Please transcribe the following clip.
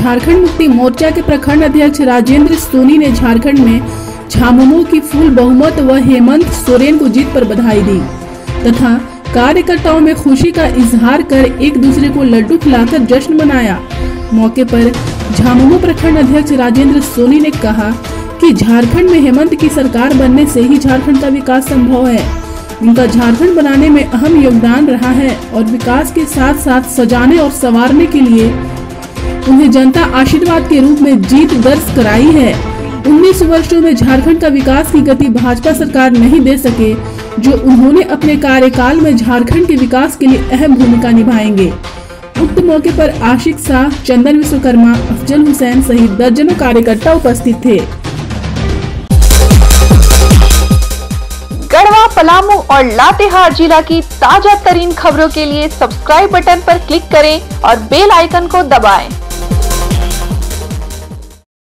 झारखंड मुक्ति मोर्चा के प्रखंड अध्यक्ष राजेंद्र सोनी ने झारखंड में झामुमो की फुल बहुमत व हेमंत सोरेन को जीत पर बधाई दी। तथा कार्यकर्ताओं में खुशी का इजहार कर एक दूसरे को लड्डू खिलाकर जश्न मनाया। मौके पर झामुमो प्रखंड अध्यक्ष राजेंद्र सोनी ने कहा कि झारखंड में हेमंत की सरकार बनने से ही झारखंड का विकास संभव है। उनका झारखंड बनाने में अहम योगदान रहा है और विकास के साथ साथ सजाने और संवारने के लिए उन्हें जनता आशीर्वाद के रूप में जीत दर्ज कराई है। 19 वर्षों में झारखंड का विकास की गति भाजपा सरकार नहीं दे सके, जो उन्होंने अपने कार्यकाल में झारखंड के विकास के लिए अहम भूमिका निभाएँगे। उक्त मौके पर आशिक शाह, चंदन विश्वकर्मा, अफजल हुसैन सहित दर्जनों कार्यकर्ता उपस्थित थे। गढ़वा, पलामू और लातेहार जिला की ताज़ा तरीन खबरों के लिए सब्सक्राइब बटन पर क्लिक करें और बेल आइकन को दबाएँ।